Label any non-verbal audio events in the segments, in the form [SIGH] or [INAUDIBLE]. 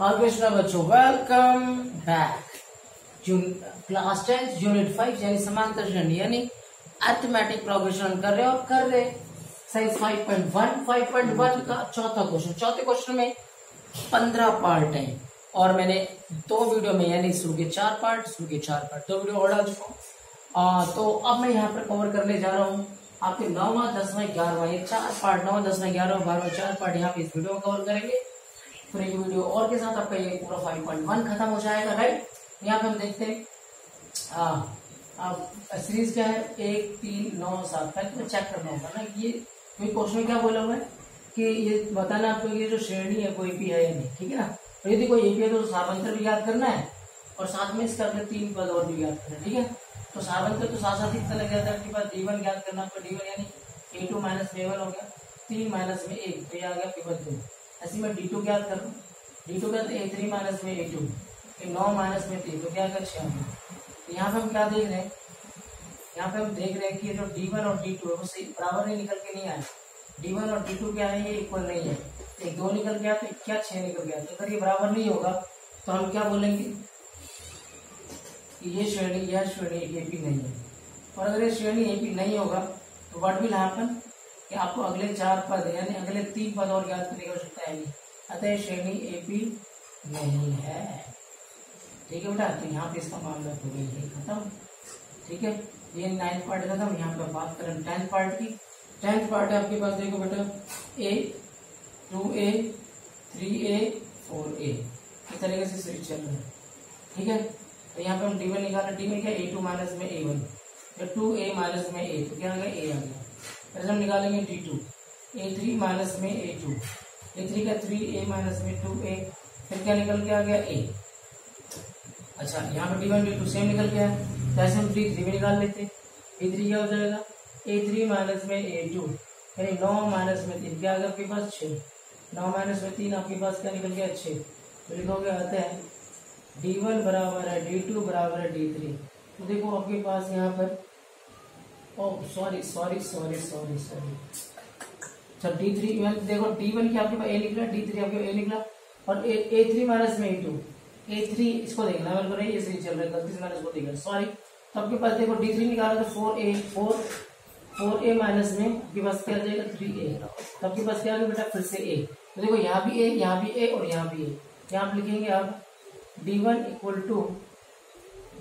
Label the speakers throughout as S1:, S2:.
S1: और कृष्णा बच्चों welcome back class tenth unit five यानी समांतर श्रेणी, यानी अर्थमेटिक प्रोग्रेशन कर रहे और कर रहे। साइज़ 5.1 5.1 का चौथा क्वेश्चन चौथे क्वेश्चन में पंद्रह पार्ट है। और मैंने दो वीडियो में, यानी शुरू के चार पार्ट शुरू के चार पार्ट दो वीडियो और चुका हूँ। तो अब मैं यहाँ पर कवर करने जा रहा हूँ। आपके नौवा, दसवा, ग्यारहवा, ये चार पार्ट नौवा, दसवा, ग्यारहवा, बारहवा, चार पार्ट यहाँ पे इस वीडियो में कवर करेंगे। फिर वीडियो और के साथ आपका ये पूरा फाइव पॉइंट वन खत्म हो जाएगा राइट यहाँ पे हम देखते हैं सीरीज़ क्या है? एक, तीन, नौ, सात, पहले तो चेक करना होगा ना ये क्वेश्चन क्या बोला हुआ है? कि ये बताना आपको ये जो श्रेणी है, कोई भी है या नहीं, ठीक है ना? तो यदि कोई एपी है तो सारवंतर भी याद करना है और साथ में इसका अपने तीन पद और भी याद करना है, ठीक है? तो सारवंतर तो साथ साथ ही पता लग जाता है, आपके पास डी वन याद करना, आपको डी वन यानी A two minus B one हो गया, तीन माइनस में एक तो ये आ गया आपके पास दो ऐसे में डी टू याद करो? डी टू क्या ए थ्री माइनस में ए टू नौ माइनस में तीन तो क्या कर छह तो यहाँ पे हम क्या देख रहे हैं? यहाँ पे हम देख रहे हैं कि जो डी वन और डी टू है, वो बराबर नहीं निकल के नहीं आए। डी वन और डी टू क्या है? ये इक्वल नहीं है। एक दो निकल गया तो क्या छह निकल गया? तो अगर ये बराबर नहीं होगा तो हम क्या बोलेंगे? ये श्रेणी, यह श्रेणी एपी नहीं है। और अगर ये श्रेणी एपी नहीं होगा तो व्हाट विल हैपन कि आपको अगले चार पद, यानी अगले तीन पद और ज्ञात करने की नहीं अतः श्रेणी एपी नहीं है। ठीक है बेटा तो यहाँ पे इसका मामला हो गया गई खत्म। ठीक है, ये नाइन्थ पार्ट खत्म, यहाँ पे बात करें टेंथ पार्ट की। टेंथ पार्ट है आपके पास, देखो बेटा A two A three A four A इस तरीके से सीरीज़ चल रहा है। ठीक है तो यहाँ पे हम डी वन निकाला डी वन क्या ए टू माइनस में ए वन या टू ए माइनस में ए तो क्या आ गया? ए आ गया। फिर हम निकालेंगे D two A three minus में ए टू ए थ्री का थ्री ए माइनस में टू ए फिर क्या निकल के आ गया? ए अच्छा यहाँ पर D one D two same निकल गया है जैसे हम डी थ्री में निकाल लेते। डी थ्री क्या हो जाएगा? ए थ्री माइनस में ए टू यानी नौ माइनस में तीन। क्या आ गया आपके पास? छः नौ माइनस में तीन, आपके पास क्या निकल गया? छः तो लिखोगे आते हैं। डी वन बराबर है डी टू बराबर है डी थ्री तो देखो आपके पास यहाँ पर ओ sorry sorry sorry sorry sorry अच्छा डी थ्री देखो डी वन की आपके पास ए निकला डी थ्री आपके ए निकला, और ए थ्री माइनस में ए टू ए थ्री इसको देखना मेरे को नहीं ये चल रहा है, गलती से मैंने इसको देखा। सॉरी तो आपके पास देखो डी थ्री निकाला तो four a four four a minus में आपके पास क्या जाएगा? थ्री ए तो आपके पास क्या आ बेटा? फिर से ए तो देखो, यहाँ भी ए यहाँ भी ए और यहाँ भी ए यहाँ आप लिखेंगे आप? D one equal to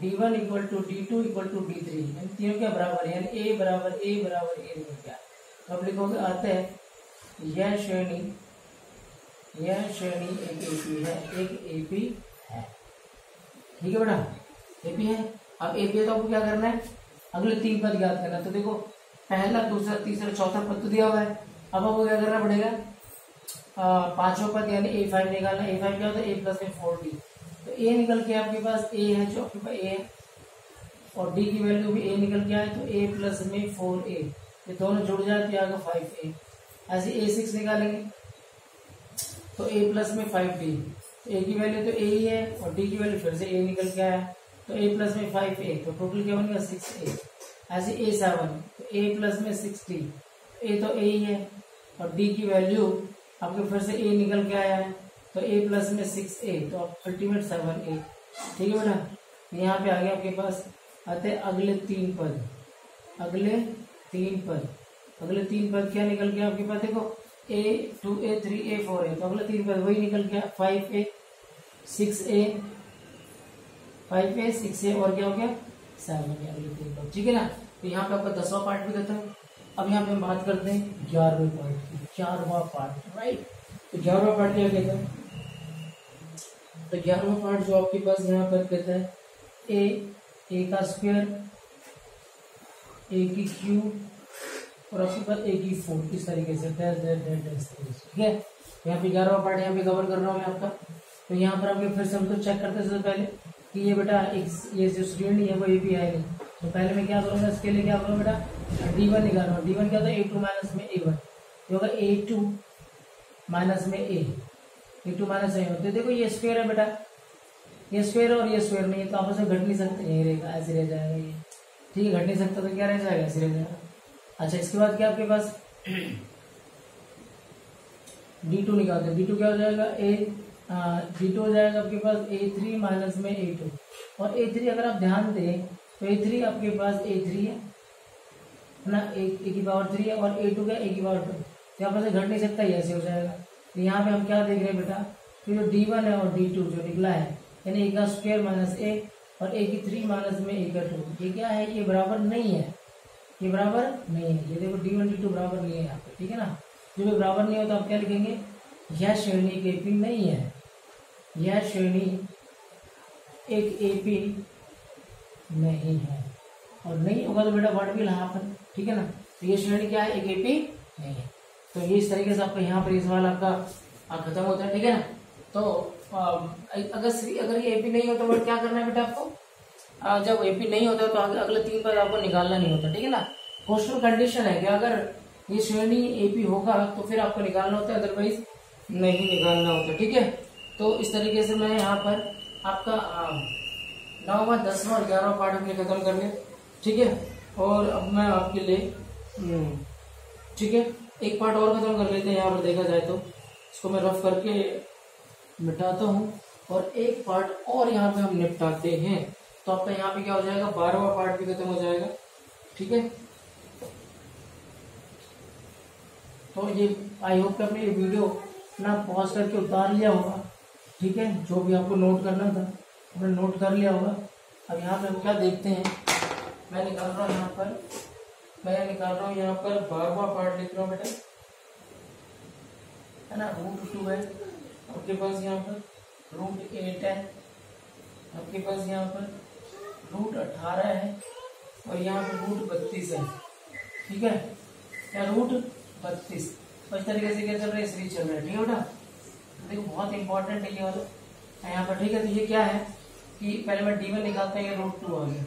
S1: d one equal to d two equal to d three तीनों क्या बराबर है? यानी ए बराबर ए बराबर ए निकल गया तो लिखोगे, आते हैं यह श्रेणी यह श्रेणी एक एपी है, एक एपी है। ठीक है बेटा? एपी है। अब एपी है तो आपको क्या करना है? अगले तीन पद याद करना तो देखो, पहला, दूसरा, तीसरा, चौथा पद तो दिया हुआ है। अब आपको क्या करना पड़ेगा? पांचवा पद यानी ए फाइव निकालना ए फाइव क्या होता है? ए प्लस में फोर डी तो ए निकल के आपके पास ए है, जो आपके पास ए है। और डी की वैल्यू भी ए निकल के आए तो ए प्लस में फोर ए ये दोनों जुड़ जाए तो आगे फाइव ए ऐसे ए सिक्स निकालेंगे। तो ए प्लस में फाइव डी ए की वैल्यू तो ए ही है और डी की वैल्यू फिर से ए निकल के आया। तो ए प्लस में फाइव ए तो टोटल क्या बनेगा? सिक्स ए ऐसे ए सेवन तो ए प्लस में सिक्स डी ए तो ए ही है और डी की वैल्यू आपके फिर से ए निकल के आया। तो ए प्लस में सिक्स ए तो अल्टीमेट सेवन ए ठीक है बेटा? यहाँ पे आ गया आपके पास। आते अगले तीन पद। अगले तीन पद। अगले तीन पद क्या निकल गया आपके पास? देखो a two a three a four a तो अगले तीन पद वही निकल गया। Five a six a five a six a और क्या हो गया? सेवन ए अगले तीन पद ठीक है ना? तो यहाँ पे आपका दसवां पार्ट भी खत्म। अब यहाँ पे हम बात करते हैं ग्यारहवें पार्ट की। ग्यारहवा पार्ट राइट तो ग्यारहवा पार्ट क्या कहता है? तो ग्यारहवा पार्ट जो आपके पास यहाँ पर कहता है ए ए का स्क्वायर ए की क्यूब और आपके पास ए की फोर इस तरीके से ठीक है? यहाँ पे ग्यारहवा पार्ट यहाँ पे कवर कर रहा हूँ मैं आपका। तो यहाँ पर आपके फिर से हम तो चेक करते सबसे पहले कि ये बेटा ये जो श्रेणी है वो ए पी आएगा तो पहले मैं क्या करूँगा, इसके लिए क्या करूँगा बेटा? डी वन निकाल रहा वन क्या था ए टू माइनस में ए वन ये होगा ए टू माइनस में ए ए टू माइनस ए होते देखो ये स्क्वेयर है बेटा। ये स्क्वेयर और ये स्क्वेयर नहीं है तो आपस में घट नहीं सकते। यही रहेगा ऐसे रह जाएगा ये। ठीक है, घट नहीं सकता तो क्या रह जाएगा? ऐसे रह जाएगा। अच्छा इसके बाद क्या आपके पास? [CLEARS THROAT] डी टू निकालते डी टू क्या हो जाएगा? ए डी टू हो जाएगा आपके पास ए थ्री माइनस में ए टू और ए थ्री अगर आप ध्यान दें तो ए थ्री आपके पास ए थ्री है ना? ए की पावर थ्री है और ए टू क्या ए की पावर टू यहाँ पर से घट नहीं सकता ऐसे हो जाएगा। तो यहाँ पे हम क्या देख रहे हैं बेटा? कि जो डी वन है और डी टू जो निकला है, यानी ए का स्क्वेयर माइनस ए और ए की थ्री माइनस में ए का टू ये क्या है? ये बराबर नहीं है। ये बराबर नहीं है। ये देखो डी वन डी टू बराबर नहीं है यहाँ पे, ठीक है ना? जो भी बराबर नहीं होता, आप क्या लिखेंगे? यह श्रेणी के पी नहीं है। यह श्रेणी एक एपी नहीं है। और नहीं होगा तो बेटा वर्ड भी यहाँ पर, ठीक है ना? तो ये श्रेणी क्या है? एक एपी नहीं है। तो ये इस तरीके से आपका यहाँ पर इस सवाल आपका खत्म होता है, ठीक है ना? तो अगर अगर ये एपी नहीं हो तो वर्ड क्या करना है बेटा आपको? जब एपी नहीं होता तो अगले तीन पद आपको निकालना नहीं होता ठीक है ना? क्वेश्चन कंडीशन है कि अगर ये श्रेणी एपी होगा तो फिर आपको निकालना होता है अदरवाइज़ नहीं निकालना होता ठीक है? तो इस तरीके से मैं यहाँ पर आपका नौवा दसवा और ग्यारहवा पार्ट अपने खत्म कर लिया ठीक है? और अब मैं आपके लिए हम्म, ठीक है? एक पार्ट और खत्म कर लेते हैं यहाँ पर देखा जाए तो। इसको मैं रफ करके मिटाता हूँ और एक पार्ट और यहाँ पे हम निपटाते हैं। तो आपका यहाँ पे क्या हो जाएगा? बारहवा पार्ट भी खत्म हो जाएगा। ठीक है? तो ये आई होप आपने ये वीडियो ना पॉज करके उतार लिया होगा। ठीक है? जो भी आपको नोट करना था, आपने नोट कर लिया होगा। अब यहाँ पे हम क्या देखते हैं? मैं निकाल रहा हूँ यहाँ पर। मैं निकाल रहा हूँ यहाँ पर बारहवा पार्ट लिख रहा हूँ बेटा। है ना? रूट टू है। आपके पास यहाँ पर रूट एट है। आपके पास यहाँ पर रूट अठारह है और यहाँ पे रूट बत्तीस है। ठीक है? या रूट बत्तीस। इस तरीके से क्या चल रहा है? सीरीज़ चल रहा है। ठीक है बेटा? देखो, बहुत इंपॉर्टेंट है ये वाला। यहाँ पर, ठीक है? तो ये क्या है कि पहले मैं डी वन निकालता हूँ, ये रूट टू आ गया।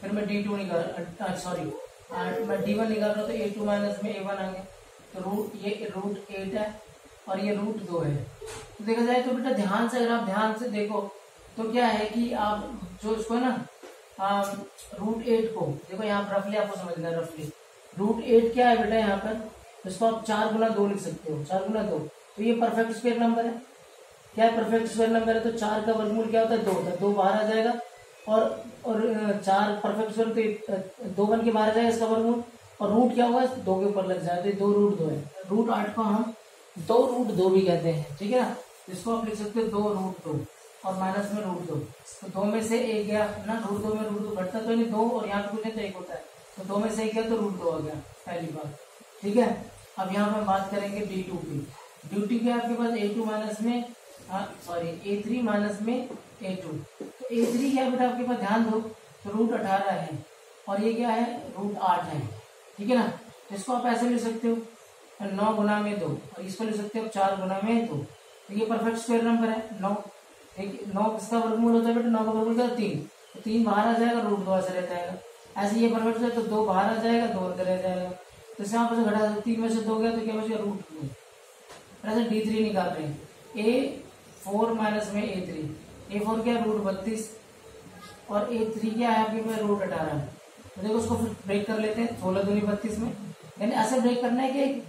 S1: फिर मैं डी टू निकाल सॉरी मैं डी वन निकाल रहा हूँ तो ए टू माइनस में ए वन आ गया। तो रूट ये रूट एट है और ये रूट दो है। तो देखा जाए तो बेटा, ध्यान से, अगर आप ध्यान से देखो तो क्या है कि आप जो इसको ना रूट एट को, देखो यहाँ रफली आपको समझना है रफली रूट एट क्या है बेटा यहाँ पर? इसको आप चार गुना दो लिख सकते हो, चार गुना दो। तो ये परफेक्ट स्क्वायर नंबर है। क्या परफेक्ट स्क्वायर नंबर है? तो चार का वर्गमूल क्या होता है? दो होता है दो बाहर आ जाएगा। और और चार परफेक्ट स्क्वायर तो दो बन के बाहर आ जाएगा इसका वर्गमूल। और रूट क्या होगा? दो के ऊपर लग जाएगा। तो दो रूट दो है। रूट आठ को हम दो रूट दो भी कहते हैं, ठीक है ना? इसको आप लिख सकते हो दो रूट दो। और माइनस में रूट दो। तो दो में से एक गया, ना रूट दो में रूट दो, घटता तो नहीं, दो और यहाँ पे तो एक होता है। तो दो में से एक गया तो रूट दो आ गया, पहली बार ठीक है? अब यहाँ पे बात करेंगे डी टू की। ड्यूटी क्या आपके पास ए टू माइनस में सॉरी ए थ्री माइनस में ए टू तो ए थ्री क्या बेटा आपके पास? ध्यान दो तो रूट अठारह है और ये क्या है? रूट आठ है। ठीक है ना? इसको आप ऐसे ले सकते हो, नौ गुना में दो, और इसको ले सकते हो, चार गुना में दो। तो ये परफेक्ट स्क्वायर नंबर है, नौ। नौ किसका वर्गमूल होता है बेटा? नौ का वर्गमूल क्या? तीन। तो तीन बाहर आ जाएगा, रूट दो ऐसे रह जाएगा। ऐसे ये परफेक्ट है तो दो बाहर आ जाएगा, दो अंदर रह जाएगा। तो यहाँ पर घटा तीन में से दो गया तो क्या बचेगा? रूट दो। ऐसे डी थ्री निकाल रहे हैं ए फोर माइनस में ए थ्री। ए फोर क्या? रूट बत्तीस। और ए थ्री क्या है आपके पास? रूट अठारह। तो देखो उसको फिर ब्रेक कर लेते हैं, सोलह दूनी बत्तीस में। यानी ऐसे ब्रेक करना है कि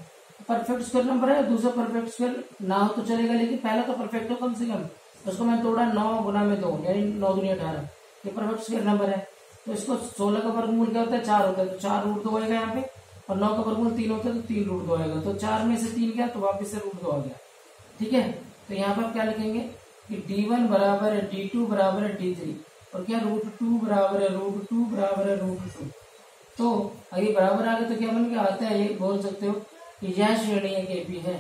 S1: परफेक्ट स्क्वायर नंबर है दूसरा परफेक्ट स्क्वायर ना हो तो चलेगा, लेकिन पहला तो परफेक्ट हो कम से कम। उसको मैं तोड़ा, नौ गुना में दो, यानी नौ दुनिया अठारह। ये परफेक्ट स्क्वायर नंबर है। तो इसको सोलह का वर्गमूल क्या होता है? चार होता है। तो चार रूट दो आएगा यहाँ पे, और नौ का वर्गमूल तीन होता है तो तीन रूट दो आएगा। तो चार में से तीन गया तो वापिस से रूट दो आ गया। ठीक है? तो यहाँ पर आप क्या लिखेंगे? कि डी वन बराबर है डी टू बराबर है डी थ्री और क्या रूट टू बराबर है? रूट टू बराबर है रूट टू तो अगर बराबर आ गए तो क्या बन के आता है, ये बोल सकते हो कि यह श्रेणी एक एपी है।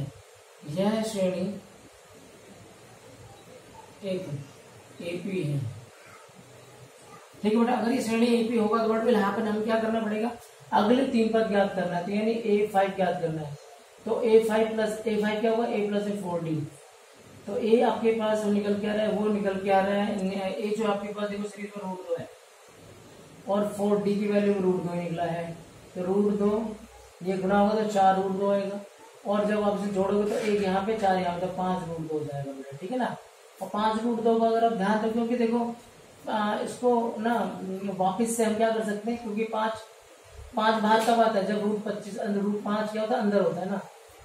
S1: यह श्रेणी एक एपी है। ठीक है बेटा, अगर ये श्रेणी एपी होगा तो बट यहाँ पर हमें क्या करना पड़ेगा? अगले तीन पद ज्ञात करना है तो यानी ए फाइव ज्ञात करना है। तो a five plus a five क्या होगा? A plus a four d तो ए आपके पास वो निकल के आ रहा है, वो निकल के आ रहा है ए जो आपके पास, देखो सीरीज़ में रूट दो है। और फोर डी की वैल्यू रूट दो निकला है। तो रूट दो, ये गुना होगा तो चार रूट दो आएगा। और जब आप इसे जोड़ोगे तो एक यहाँ पे चार यहाँ पे पाँच रूट दो हो जाएगा बेटा, ठीक है ना? और पाँच रूट दो का अगर आप ध्यान रखो क्योंकि देखो आ, इसको ना वापिस से हम क्या कर सकते हैं क्योंकि पाँच पाँच बाहर कब आता है जब रूट पच्चीस रूट पाँच क्या होता है अंदर होता है ना।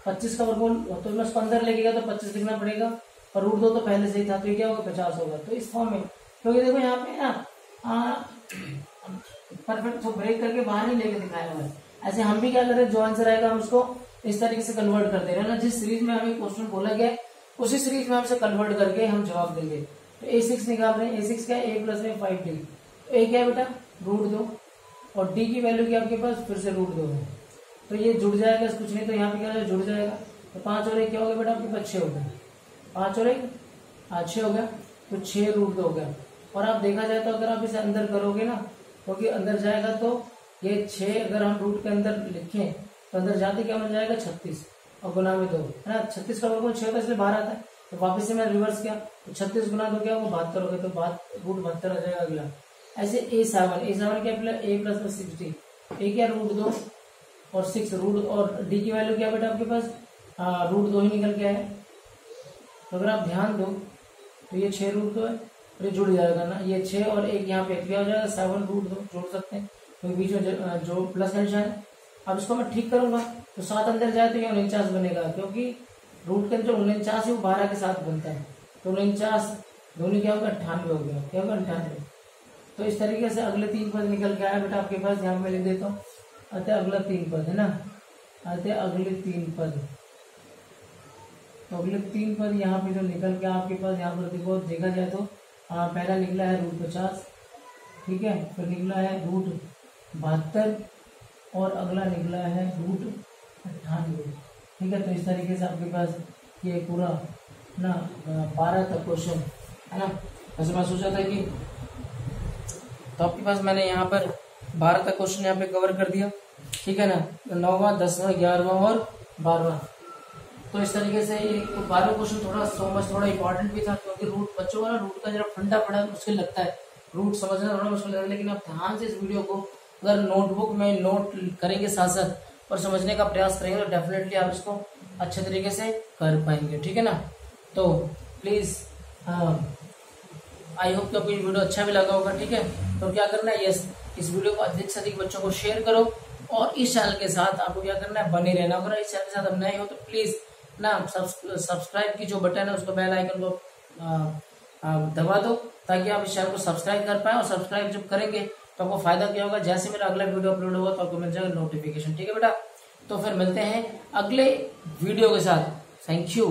S1: पच्चीस का वर्गमूल तो मैं उसको अंदर लेके गया तो पच्चीस लिखना पड़ेगा और रूट दो तो पहले से ही था तो ये क्या होगा पचास होगा। तो इस फॉर्म में क्योंकि देखो यहाँ पे ना परफेक्ट तो ब्रेक करके बाहर ही लेके दिखाया हुआ है। ऐसे हम भी क्या कर हैं जो आंसर आएगा हम उसको इस तरीके से कन्वर्ट कर दे रहे हैं ना। जिस सीरीज़ में हमें क्वेश्चन बोला गया उसी सीरीज़ में हमसे कन्वर्ट करके हम जवाब देंगे। तो ए सिक्स निकाल रहे हैं। ए सिक्स क्या है? ए प्लस में फाइव डी तो ए क्या है बेटा? रूट दो। और डी की वैल्यू क्या आपके पास? फिर से रूट दो है। तो ये जुड़ जाएगा, कुछ नहीं तो यहाँ पे क्या जुड़ जाएगा। तो पाँच और एक क्या हो गया बेटा? आपके पास छह हो गया। पाँच और एक? आज छह हो गया। तो छह रूट दो हो गया। और आप देखा जाए तो अगर आप इसे अंदर करोगे ना, क्योंकि तो अंदर जाएगा तो ये छह अगर हम रूट के अंदर लिखें तो अंदर जाते क्या बन जाएगा? छत्तीस। और गुना में दो। है ना? छत्तीस का वर्ग छह का इसलिए बाहर आता है तो वापिस से मैं रिवर्स किया तो छत्तीस गुना दो क्या, वो बहत्तर हो गया तो बात रूट बहत्तर आ जाएगा अगला। ऐसे ए सेवन ए सेवन क्या प्लस ए प्लस में सिक्सटी ए क्या? रूट दो और सिक्स रूट और डी की वैल्यू क्या बेटा आपके पास? हाँ रूट दो ही निकल के आए तो अगर आप ध्यान दो तो ये छह रूट दो है, और ये जुड़ जाएगा ना। ये छह और एक यहाँ पे क्या हो जाएगा? सेवन रूट दो, जोड़ सकते हैं। तो बीच में जो प्लस का है अब इसको मैं ठीक करूँगा तो सात अंदर जाए तो ये उनचास बनेगा, क्योंकि रूट के अंदर उनचास है वो बारह के साथ बनता है। तो उनचास दोनों क्या होगा? अट्ठानवे हो गया। क्या होगा? अट्ठानवे। तो इस तरीके से अगले तीन पद निकल के आया बेटा, आपके पास यहाँ पे लिख देता हूँ। अतः अगला तीन पद है ना? अतः अगले तीन पद। तो अगले तीन पद यहाँ पे जो निकल के आपके पास, यहाँ पर देखो, देखा जाए तो हाँ पहला निकला है रूट पचास, ठीक है? फिर निकला है रूट बहत्तर और अगला निकला है रूट अट्ठानवे। ठीक है तो इस तरीके से आपके पास ये पूरा ना बारह तक क्वेश्चन है ना? वैसे मैं सोचा था कि तो आपके पास मैंने यहाँ पर बारह तक क्वेश्चन यहाँ पे कवर कर दिया। ठीक है ना? नौवा, दसवा, ग्यारहवा और बारहवा। तो इस तरीके से ये तो बारह क्वेश्चन थोड़ा सो मच थोड़ा इंपॉर्टेंट भी था, क्योंकि रूट बच्चों का ना रूट का जरा फंडा पड़ा, मुश्किल लगता है। रूट समझना थोड़ा मुश्किल लगता है, लेकिन आप ध्यान से इस वीडियो को अगर नोटबुक में नोट करेंगे साथ साथ और समझने का प्रयास करेंगे तो डेफिनेटली आप इसको अच्छे तरीके से कर पाएँगे, ठीक है ना? तो प्लीज़ आई होप कि आपको वीडियो अच्छा भी लगा होगा, ठीक है? तो क्या करना है? यस इस वीडियो को अधिक से अधिक बच्चों को शेयर करो और इस चैनल के साथ आपको क्या करना है? बने रहना। अगर इस चैनल के साथ अब नए हो तो प्लीज़ ना सब्सक्राइब की जो बटन है, उसको बेल आइकन को दबा दो, ताकि आप इस चैनल को सब्सक्राइब कर पाए और सब्सक्राइब जब करेंगे तो आपको फ़ायदा क्या होगा? जैसे मेरा अगला वीडियो अपलोड होगा तो आपको मिल जाएगा नोटिफिकेशन ठीक है बेटा? तो फिर मिलते हैं अगले वीडियो के साथ। Thank you